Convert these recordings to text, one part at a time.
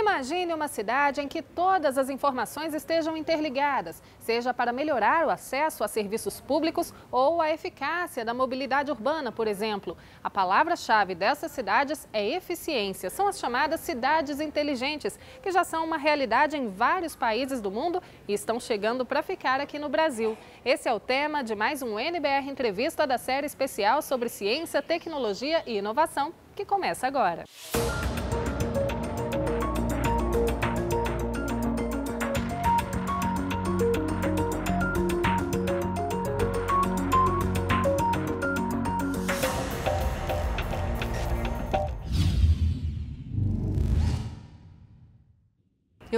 Imagine uma cidade em que todas as informações estejam interligadas, seja para melhorar o acesso a serviços públicos ou a eficácia da mobilidade urbana, por exemplo. A palavra-chave dessas cidades é eficiência. São as chamadas cidades inteligentes, que já são uma realidade em vários países do mundo e estão chegando para ficar aqui no Brasil. Esse é o tema de mais um NBR Entrevista da série especial sobre ciência, tecnologia e inovação, que começa agora. E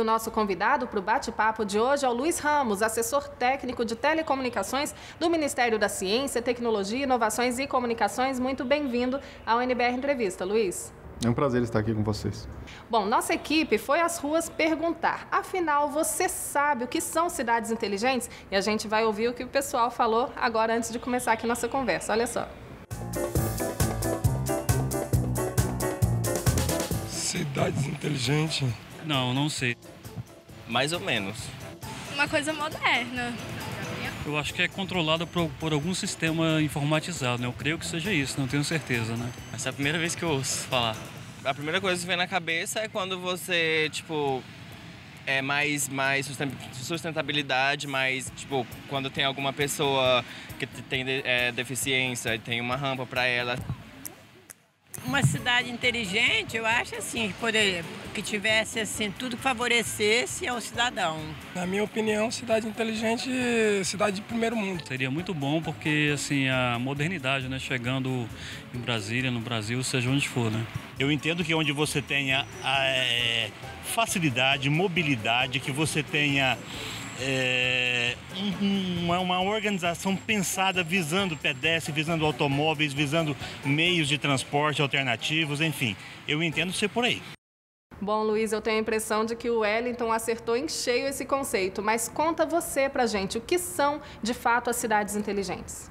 o nosso convidado para o bate-papo de hoje é o Luiz Ramos, assessor técnico de telecomunicações do Ministério da Ciência, Tecnologia, Inovações e Comunicações. Muito bem-vindo ao NBR Entrevista, Luiz. É um prazer estar aqui com vocês. Bom, nossa equipe foi às ruas perguntar. Afinal, você sabe o que são cidades inteligentes? E a gente vai ouvir o que o pessoal falou agora antes de começar aqui nossa conversa. Olha só. Cidades inteligentes não, não sei. Mais ou menos. Uma coisa moderna. Eu acho que é controlada por, por, algum sistema informatizado, né? Eu creio que seja isso, não tenho certeza, né? Essa é a primeira vez que eu ouço falar. A primeira coisa que vem na cabeça é quando você, tipo, é mais, mais sustentabilidade, mais, tipo, quando tem alguma pessoa que tem é, deficiência e tem uma rampa para ela, uma cidade inteligente, eu acho assim, exemplo, que tivesse assim tudo que favorecesse ao cidadão. Na minha opinião, cidade inteligente, cidade de primeiro mundo. Seria muito bom porque assim a modernidade, né, chegando em Brasília, no Brasil, seja onde for, né? Eu entendo que onde você tenha a, é, facilidade, mobilidade, que você tenha é, uma, uma, organização pensada visando pedestres, visando automóveis, visando meios de transporte alternativos, enfim. Eu entendo ser por aí. Bom, Luiz, eu tenho a impressão de que o Wellington acertou em cheio esse conceito, mas conta você pra gente o que são de fato as cidades inteligentes.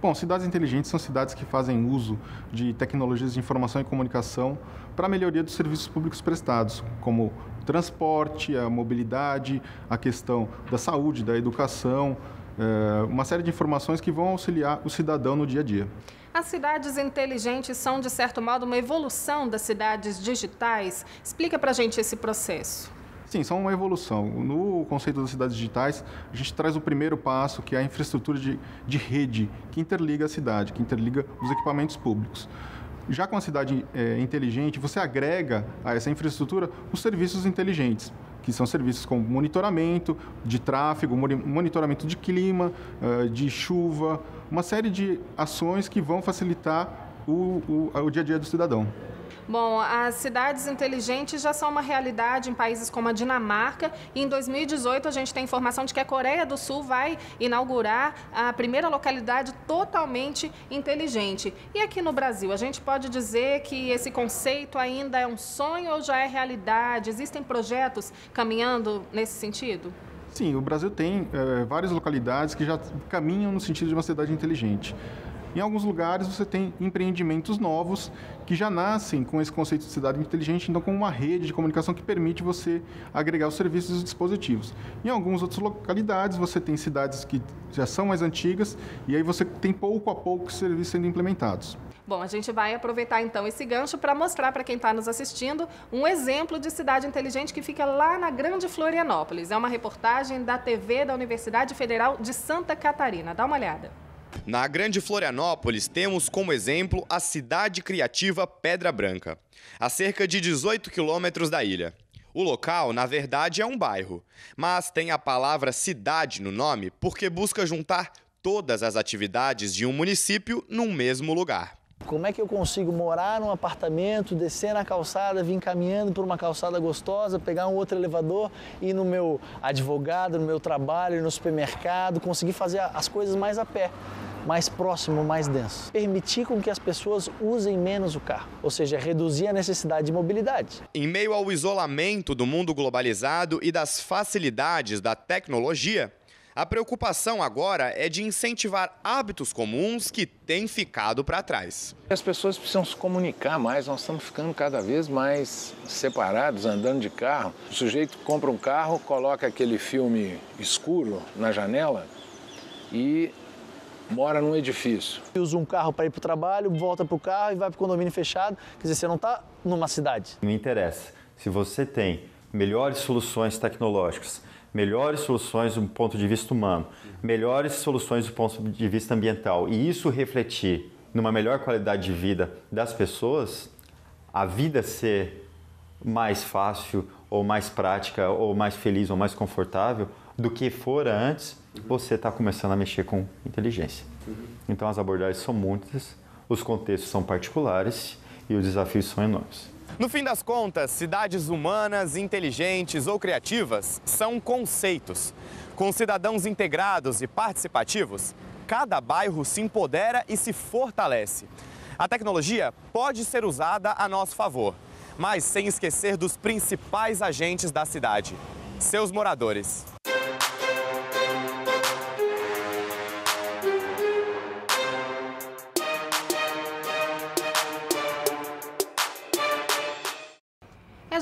Bom, cidades inteligentes são cidades que fazem uso de tecnologias de informação e comunicação para a melhoria dos serviços públicos prestados, como transporte, a mobilidade, a questão da saúde, da educação, é, uma série de informações que vão auxiliar o cidadão no dia a dia. As cidades inteligentes são, de certo modo, uma evolução das cidades digitais. Explica para a gente esse processo. Sim, são uma evolução. No conceito das cidades digitais, a gente traz o primeiro passo, que é a infraestrutura de, de rede que interliga a cidade, que interliga os equipamentos públicos. Já com a cidade é, inteligente, você agrega a essa infraestrutura os serviços inteligentes, que são serviços como monitoramento de tráfego, monitoramento de clima, uh, de chuva, uma série de ações que vão facilitar o, o, o dia a dia do cidadão. Bom, as cidades inteligentes já são uma realidade em países como a Dinamarca e em 2018 a gente tem informação de que a Coreia do Sul vai inaugurar a primeira localidade totalmente inteligente. E aqui no Brasil, a gente pode dizer que esse conceito ainda é um sonho ou já é realidade? Existem projetos caminhando nesse sentido? Sim, o Brasil tem é, várias localidades que já caminham no sentido de uma cidade inteligente. Em alguns lugares você tem empreendimentos novos que já nascem com esse conceito de cidade inteligente, então com uma rede de comunicação que permite você agregar os serviços e os dispositivos. Em algumas outras localidades você tem cidades que já são mais antigas e aí você tem pouco a pouco serviços sendo implementados. Bom, a gente vai aproveitar então esse gancho para mostrar para quem está nos assistindo um exemplo de cidade inteligente que fica lá na Grande Florianópolis. É uma reportagem da TV da Universidade Federal de Santa Catarina. Dá uma olhada. Na Grande Florianópolis, temos como exemplo a cidade criativa Pedra Branca, a cerca de 18 quilômetros da ilha. O local, na verdade, é um bairro, mas tem a palavra cidade no nome porque busca juntar todas as atividades de um município num mesmo lugar. Como é que eu consigo morar num apartamento, descer na calçada, vir caminhando por uma calçada gostosa, pegar um outro elevador, ir no meu advogado, no meu trabalho, no supermercado, conseguir fazer as coisas mais a pé? mais próximo, mais denso. Permitir com que as pessoas usem menos o carro, ou seja, reduzir a necessidade de mobilidade. Em meio ao isolamento do mundo globalizado e das facilidades da tecnologia, A preocupação agora é de incentivar hábitos comuns que têm ficado para trás. As pessoas precisam se comunicar mais, nós estamos ficando cada vez mais separados, andando de carro. O sujeito compra um carro, coloca aquele filme escuro na janela e mora num edifício. Usa um carro para ir para o trabalho, volta para o carro e vai para o condomínio fechado. Quer dizer, você não está numa cidade. Não interessa. Se você tem melhores soluções tecnológicas, melhores soluções do ponto de vista humano, melhores soluções do ponto de vista ambiental e isso refletir numa melhor qualidade de vida das pessoas, a vida ser mais fácil ou mais prática ou mais feliz ou mais confortável do que fora antes, você está começando a mexer com inteligência. Então as abordagens são muitas, os contextos são particulares e os desafios são enormes. No fim das contas, cidades humanas, inteligentes ou criativas são conceitos. Com cidadãos integrados e participativos, cada bairro se empodera e se fortalece. A tecnologia pode ser usada a nosso favor, mas sem esquecer dos principais agentes da cidade, seus moradores.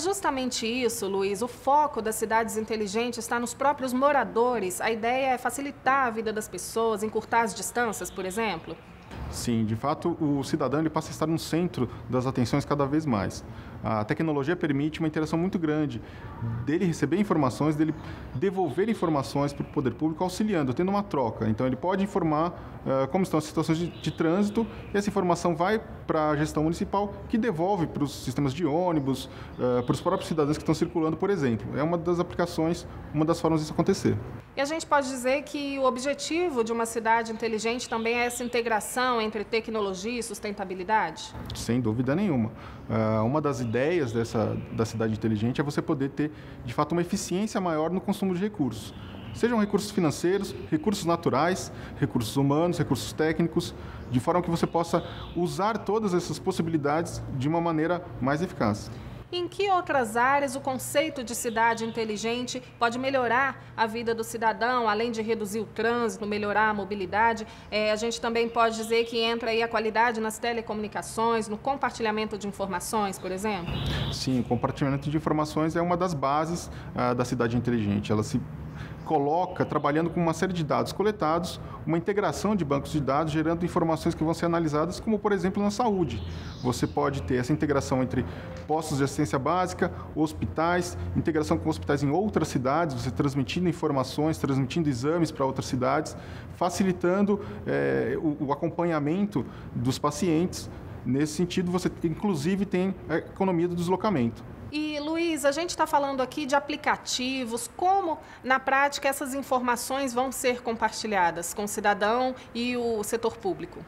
Justamente isso, Luiz. O foco das cidades inteligentes está nos próprios moradores. A ideia é facilitar a vida das pessoas, encurtar as distâncias, por exemplo. Sim, de fato, o cidadão ele passa a estar no centro das atenções cada vez mais. A tecnologia permite uma interação muito grande dele receber informações, dele devolver informações para o poder público, auxiliando, tendo uma troca. Então, ele pode informar uh, como estão as situações de, de trânsito e essa informação vai para a gestão municipal, que devolve para os sistemas de ônibus, uh, para os próprios cidadãos que estão circulando, por exemplo. É uma das aplicações, uma das formas disso acontecer. E a gente pode dizer que o objetivo de uma cidade inteligente também é essa integração entre tecnologia e sustentabilidade? Sem dúvida nenhuma. Uh, uma das ideias dessa, da cidade inteligente é você poder ter, de fato, uma eficiência maior no consumo de recursos. Sejam recursos financeiros, recursos naturais, recursos humanos, recursos técnicos, de forma que você possa usar todas essas possibilidades de uma maneira mais eficaz. Em que outras áreas o conceito de cidade inteligente pode melhorar a vida do cidadão, além de reduzir o trânsito, melhorar a mobilidade? É, a gente também pode dizer que entra aí a qualidade nas telecomunicações, no compartilhamento de informações, por exemplo? Sim, o compartilhamento de informações é uma das bases uh, da cidade inteligente. Ela se coloca, trabalhando com uma série de dados coletados, uma integração de bancos de dados, gerando informações que vão ser analisadas, como por exemplo na saúde. Você pode ter essa integração entre postos de assistência básica, hospitais, integração com hospitais em outras cidades, você transmitindo informações, transmitindo exames para outras cidades, facilitando é, o, o acompanhamento dos pacientes. Nesse sentido, você inclusive tem a economia do deslocamento. E, Luiz, a gente está falando aqui de aplicativos, como, na prática, essas informações vão ser compartilhadas com o cidadão e o setor público?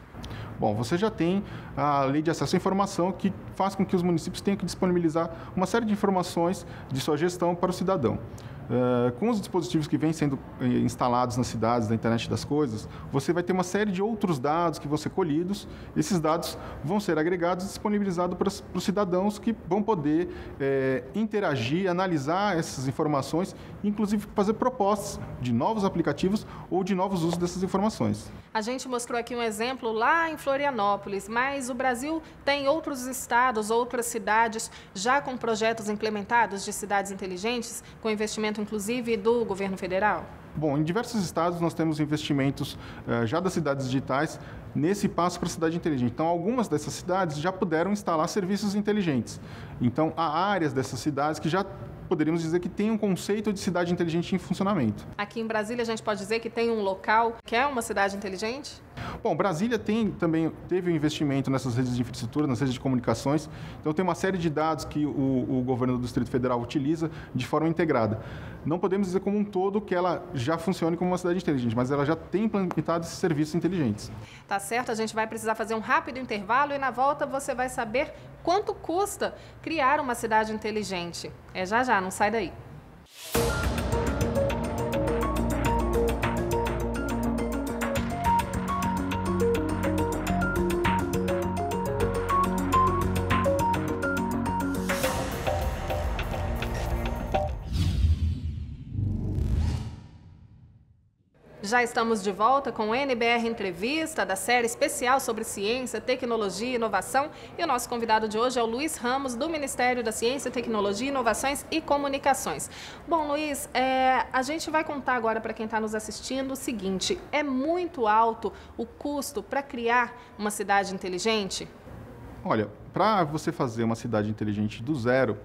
Bom, você já tem a lei de acesso à informação que faz com que os municípios tenham que disponibilizar uma série de informações de sua gestão para o cidadão. Uh, com os dispositivos que vêm sendo eh, instalados nas cidades da internet das coisas, você vai ter uma série de outros dados que vão ser colhidos. Esses dados vão ser agregados e disponibilizados para, para os cidadãos que vão poder é, interagir, analisar essas informações, inclusive fazer propostas de novos aplicativos ou de novos usos dessas informações. A gente mostrou aqui um exemplo lá em Florianópolis, mas o Brasil tem outros estados, outras cidades já com projetos implementados de cidades inteligentes, com investimento inclusive do governo federal? Bom, em diversos estados nós temos investimentos uh, já das cidades digitais nesse passo para a cidade inteligente. Então, algumas dessas cidades já puderam instalar serviços inteligentes. Então, há áreas dessas cidades que já poderíamos dizer que tem um conceito de cidade inteligente em funcionamento. Aqui em Brasília, a gente pode dizer que tem um local que é uma cidade inteligente? Bom, Brasília tem também teve um investimento nessas redes de infraestrutura, nas redes de comunicações. Então tem uma série de dados que o, o governo do Distrito Federal utiliza de forma integrada. Não podemos dizer como um todo que ela já funcione como uma cidade inteligente, mas ela já tem implementado esses serviços inteligentes. Tá certo, a gente vai precisar fazer um rápido intervalo e na volta você vai saber quanto custa criar uma cidade inteligente. É já já, não sai daí. Já estamos de volta com o NBR Entrevista, da série especial sobre ciência, tecnologia e inovação. E o nosso convidado de hoje é o Luiz Ramos, do Ministério da Ciência, Tecnologia, Inovações e Comunicações. Bom, Luiz, é, a gente vai contar agora para quem está nos assistindo o seguinte: é muito alto o custo para criar uma cidade inteligente? Olha, para você fazer uma cidade inteligente do zero,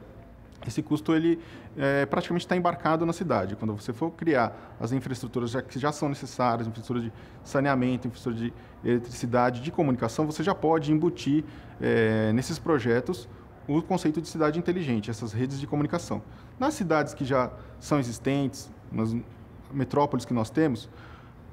esse custo ele é, praticamente está embarcado na cidade. Quando você for criar as infraestruturas já, que já são necessárias, infraestrutura de saneamento, infraestrutura de eletricidade, de comunicação, você já pode embutir é, nesses projetos o conceito de cidade inteligente, essas redes de comunicação. Nas cidades que já são existentes, nas metrópoles que nós temos,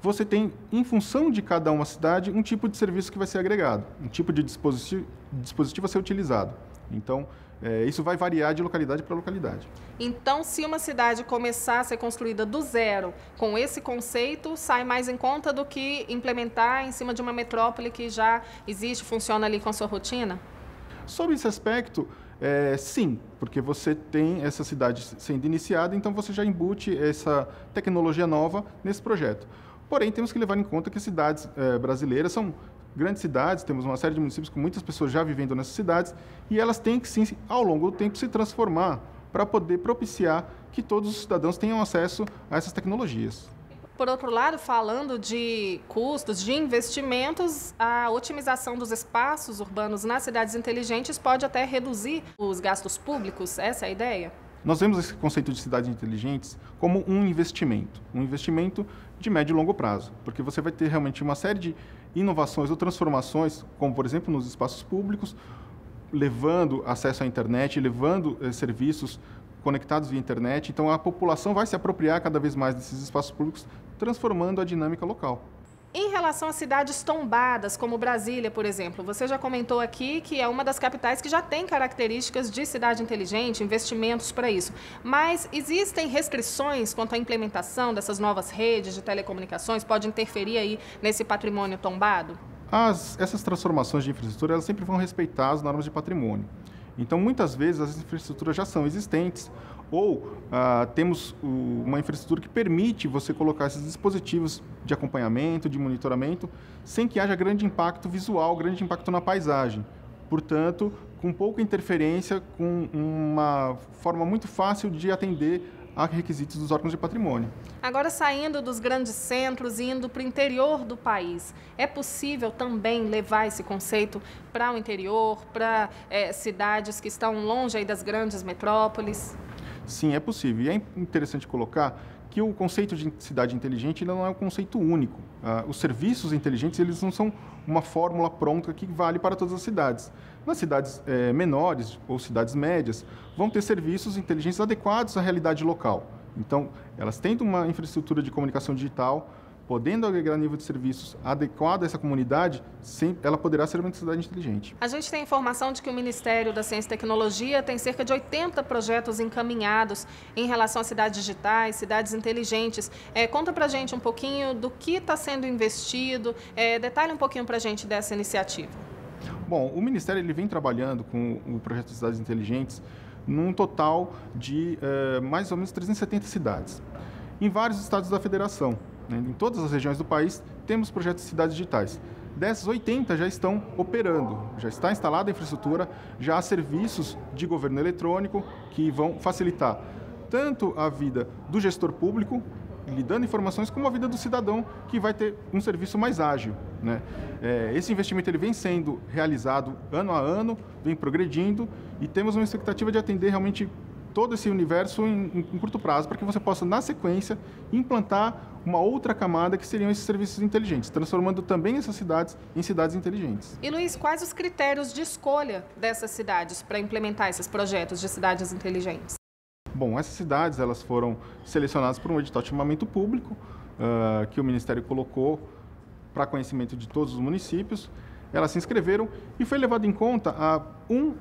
você tem, em função de cada uma cidade, um tipo de serviço que vai ser agregado, um tipo de dispositivo, dispositivo a ser utilizado. Então, é, isso vai variar de localidade para localidade. Então, se uma cidade começar a ser construída do zero, com esse conceito, sai mais em conta do que implementar em cima de uma metrópole que já existe, funciona ali com a sua rotina? Sobre esse aspecto, é, sim, porque você tem essa cidade sendo iniciada, então você já embute essa tecnologia nova nesse projeto. Porém, temos que levar em conta que cidades é, brasileiras são grandes cidades, temos uma série de municípios com muitas pessoas já vivendo nessas cidades, e elas têm que, sim, ao longo do tempo, se transformar para poder propiciar que todos os cidadãos tenham acesso a essas tecnologias. Por outro lado, falando de custos, de investimentos, a otimização dos espaços urbanos nas cidades inteligentes pode até reduzir os gastos públicos. Essa é a ideia? Nós vemos esse conceito de cidades inteligentes como um investimento, um investimento de médio e longo prazo, porque você vai ter realmente uma série de inovações ou transformações, como por exemplo nos espaços públicos, levando acesso à internet, levando eh, serviços conectados via internet. Então a população vai se apropriar cada vez mais desses espaços públicos, transformando a dinâmica local. Em relação a cidades tombadas, como Brasília, por exemplo, você já comentou aqui que é uma das capitais que já tem características de cidade inteligente, investimentos para isso. Mas existem restrições quanto à implementação dessas novas redes de telecomunicações? Pode interferir aí nesse patrimônio tombado? As, essas transformações de infraestrutura elas sempre vão respeitar as normas de patrimônio. Então, muitas vezes, as infraestruturas já são existentes ou ah, temos uma infraestrutura que permite você colocar esses dispositivos de acompanhamento, de monitoramento, sem que haja grande impacto visual, grande impacto na paisagem. Portanto, com pouca interferência, com uma forma muito fácil de atender a requisitos dos órgãos de patrimônio. Agora, saindo dos grandes centros e indo para o interior do país, é possível também levar esse conceito para o interior, para é, cidades que estão longe das grandes metrópoles? Sim, é possível. E é interessante colocar que o conceito de cidade inteligente não é um conceito único. Uh, os serviços inteligentes eles não são uma fórmula pronta que vale para todas as cidades. Nas cidades eh, menores ou cidades médias, vão ter serviços inteligentes adequados à realidade local. Então, elas tendo uma infraestrutura de comunicação digital, podendo agregar nível de serviços adequado a essa comunidade, ela poderá ser uma cidade inteligente. A gente tem informação de que o Ministério da Ciência e Tecnologia tem cerca de 80 projetos encaminhados em relação a cidades digitais, cidades inteligentes. É, conta para a gente um pouquinho do que está sendo investido, é, detalhe um pouquinho para a gente dessa iniciativa. Bom, o Ministério ele vem trabalhando com o projeto de cidades inteligentes num total de é, mais ou menos 370 cidades, em vários estados da federação. Né? Em todas as regiões do país temos projetos de cidades digitais. Dessas, 80 já estão operando, já está instalada a infraestrutura, já há serviços de governo eletrônico que vão facilitar tanto a vida do gestor público, lhe dando informações, como a vida do cidadão, que vai ter um serviço mais ágil. Né? É, esse investimento ele vem sendo realizado ano a ano, vem progredindo e temos uma expectativa de atender realmente todo esse universo em, em curto prazo, para que você possa, na sequência, implantar uma outra camada que seriam esses serviços inteligentes, transformando também essas cidades em cidades inteligentes. E Luiz, quais os critérios de escolha dessas cidades para implementar esses projetos de cidades inteligentes? Bom, essas cidades elas foram selecionadas por um edital de chamamento público uh, que o Ministério colocou para conhecimento de todos os municípios. Elas se inscreveram e foi levado em conta a um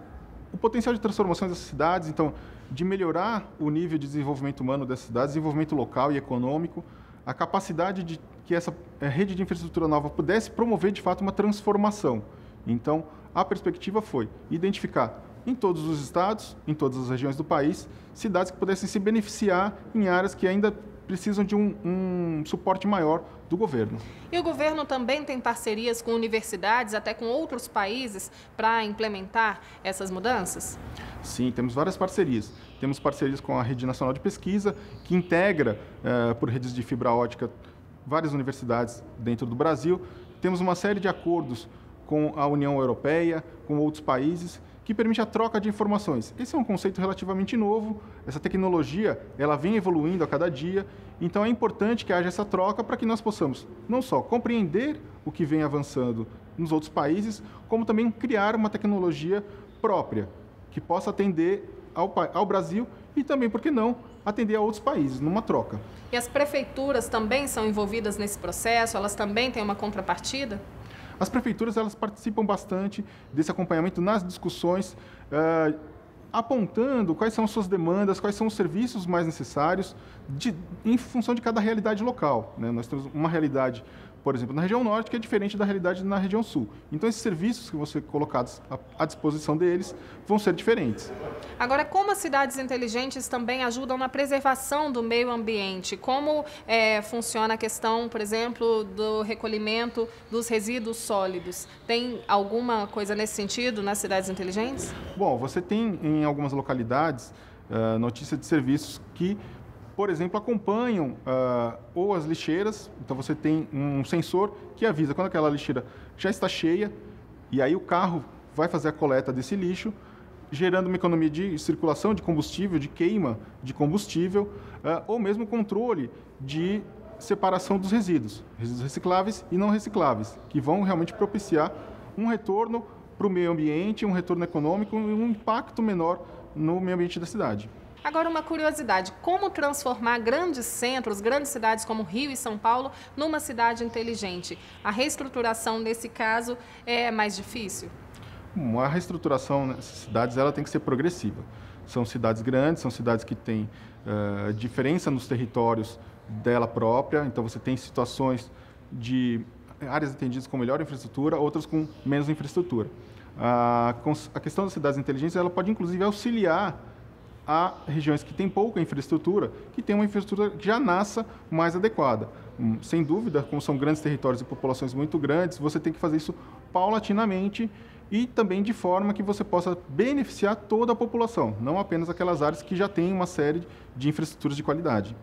o potencial de transformação dessas cidades. Então, de melhorar o nível de desenvolvimento humano dessas cidades, desenvolvimento local e econômico, a capacidade de que essa eh, rede de infraestrutura nova pudesse promover de fato uma transformação. Então, a perspectiva foi identificar em todos os estados, em todas as regiões do país, cidades que pudessem se beneficiar em áreas que ainda precisam de um, um suporte maior do governo. E o governo também tem parcerias com universidades, até com outros países, para implementar essas mudanças? Sim, temos várias parcerias. Temos parcerias com a Rede Nacional de Pesquisa, que integra, uh, por redes de fibra ótica, várias universidades dentro do Brasil. Temos uma série de acordos com a União Europeia, com outros países, que permite a troca de informações. Esse é um conceito relativamente novo, essa tecnologia ela vem evoluindo a cada dia, então é importante que haja essa troca para que nós possamos não só compreender o que vem avançando nos outros países, como também criar uma tecnologia própria, que possa atender ao, ao Brasil e também, por que não, atender a outros países, numa troca. E as prefeituras também são envolvidas nesse processo? Elas também têm uma contrapartida? As prefeituras elas participam bastante desse acompanhamento nas discussões, uh, apontando quais são suas demandas, quais são os serviços mais necessários, de, em função de cada realidade local. Né? Nós temos uma realidade por exemplo, na região norte, que é diferente da realidade na região sul. Então, esses serviços que ser colocados à disposição deles vão ser diferentes. Agora, como as cidades inteligentes também ajudam na preservação do meio ambiente? Como é, funciona a questão, por exemplo, do recolhimento dos resíduos sólidos? Tem alguma coisa nesse sentido nas cidades inteligentes? Bom, você tem em algumas localidades uh, notícia de serviços que por exemplo, acompanham uh, ou as lixeiras, então você tem um sensor que avisa quando aquela lixeira já está cheia, e aí o carro vai fazer a coleta desse lixo, gerando uma economia de circulação de combustível, de queima de combustível, uh, ou mesmo controle de separação dos resíduos, resíduos recicláveis e não recicláveis, que vão realmente propiciar um retorno para o meio ambiente, um retorno econômico e um impacto menor no meio ambiente da cidade. Agora, uma curiosidade: como transformar grandes centros, grandes cidades como Rio e São Paulo, numa cidade inteligente? A reestruturação, nesse caso, é mais difícil? Bom, a reestruturação nessas cidades ela tem que ser progressiva. São cidades grandes, são cidades que têm uh, diferença nos territórios dela própria, então você tem situações de áreas atendidas com melhor infraestrutura, outras com menos infraestrutura. A, a questão das cidades inteligentes ela pode inclusive auxiliar a regiões que têm pouca infraestrutura, que têm uma infraestrutura que já nasça mais adequada. Hum, sem dúvida, como são grandes territórios e populações muito grandes, você tem que fazer isso paulatinamente e também de forma que você possa beneficiar toda a população, não apenas aquelas áreas que já têm uma série de infraestruturas de qualidade.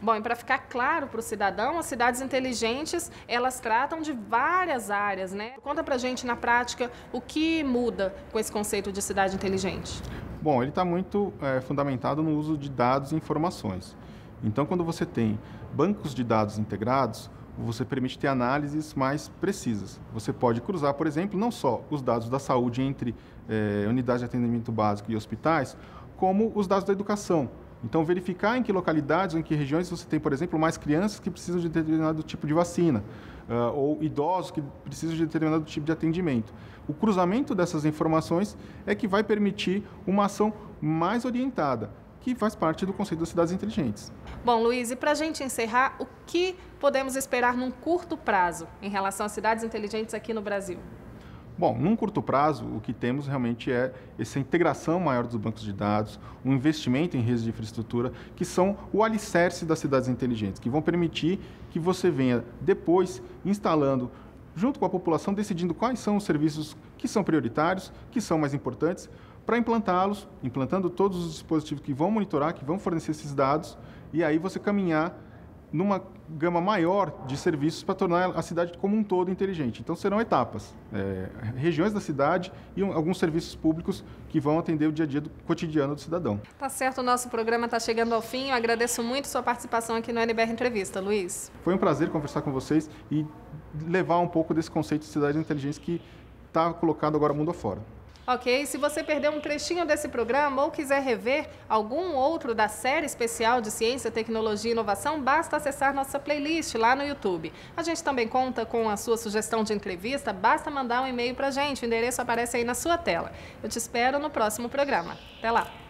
Bom, e para ficar claro para o cidadão, as cidades inteligentes, elas tratam de várias áreas, né? Conta para gente na prática o que muda com esse conceito de cidade inteligente. Bom, ele está muito é, fundamentado no uso de dados e informações. Então, quando você tem bancos de dados integrados, você permite ter análises mais precisas. Você pode cruzar, por exemplo, não só os dados da saúde entre é, unidades de atendimento básico e hospitais, como os dados da educação. Então, verificar em que localidades em que regiões você tem, por exemplo, mais crianças que precisam de determinado tipo de vacina, uh, ou idosos que precisam de determinado tipo de atendimento. O cruzamento dessas informações é que vai permitir uma ação mais orientada, que faz parte do conceito das cidades inteligentes. Bom, Luiz, e para a gente encerrar, o que podemos esperar num curto prazo em relação às cidades inteligentes aqui no Brasil? Bom, num curto prazo, o que temos realmente é essa integração maior dos bancos de dados, um investimento em redes de infraestrutura, que são o alicerce das cidades inteligentes, que vão permitir que você venha depois instalando, junto com a população, decidindo quais são os serviços que são prioritários, que são mais importantes, para implantá-los, implantando todos os dispositivos que vão monitorar, que vão fornecer esses dados, e aí você caminhar numa gama maior de serviços para tornar a cidade como um todo inteligente. Então serão etapas, é, regiões da cidade e um, alguns serviços públicos que vão atender o dia a dia do cotidiano do cidadão. Tá certo, o nosso programa está chegando ao fim. Eu agradeço muito sua participação aqui no NBR Entrevista, Luiz. Foi um prazer conversar com vocês e levar um pouco desse conceito de cidade inteligente que está colocado agora mundo afora. Ok? Se você perdeu um trechinho desse programa ou quiser rever algum outro da série especial de Ciência, Tecnologia e Inovação, basta acessar nossa playlist lá no YouTube. A gente também conta com a sua sugestão de entrevista, basta mandar um e-mail para gente, o endereço aparece aí na sua tela. Eu te espero no próximo programa. Até lá!